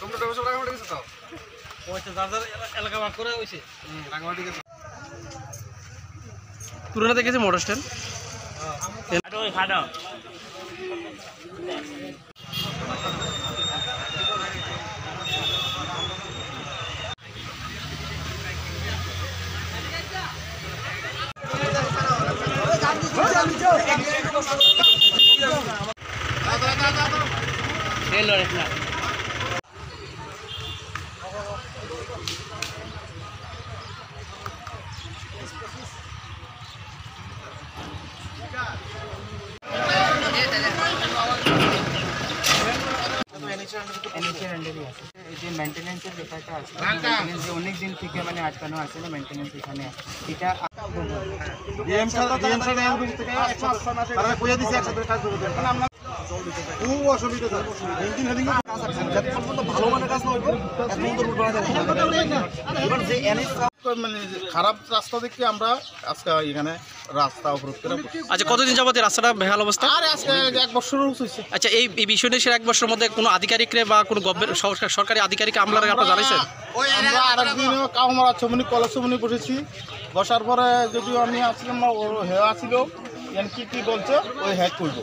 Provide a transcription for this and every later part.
তোমরা তো বসে রাঙামাটি গেছো তো? এলাকা ভাগ করে হয়েছে রাঙামাটি গেছো। পুরোনো দেখেছি মোটর স্ট্যান্ড? এনএচএর আন্ডারই আছে এই যে মেনটেন্যান্সের ব্যাপারটা আছে যে অনেক দিন থেকে মানে আটকানো আছে না মেনটেন্যান্স এখানে এটা ডিএম স্যার ডিএম স্যার তারা কইয়া দিছে খুব অসুবিধা ইঞ্জিন হেডিং ভালো মানের কাজ না হইব এত পর্যন্ত রুট বানাতে এবার যে মানে খারাপ রাস্তা দেখে আমরা আজকে এখানে রাস্তা অবরোধ করে আচ্ছা কতদিন যাবত এই রাস্তাটা বেহাল অবস্থা? আর আজকে এক বছর আচ্ছা এই এই বিষয় নিয়ে এক বছরের মধ্যে কোনো আধিকারিকরে বা কোনো গভর্নমেন্ট সরকারি আধিকারিক আমলার আপনার জানাইছেন আমরা কলেজ বসেছি। বসার পরে যদিও আমি আসলাম আসিল কি বলছে ওই হ্যাক করব।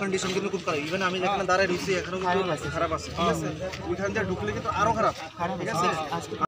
কন্ডিশন কিন্তু খুব খারাপ। ইভেন আমি যেখানে দাঁড়ায় রয়েছি এখানেও খারাপ আছে। ঠিক আছে। ওইখান দিয়ে ঢুকলে কিন্তু আরও খারাপ। ঠিক আছে? আজকে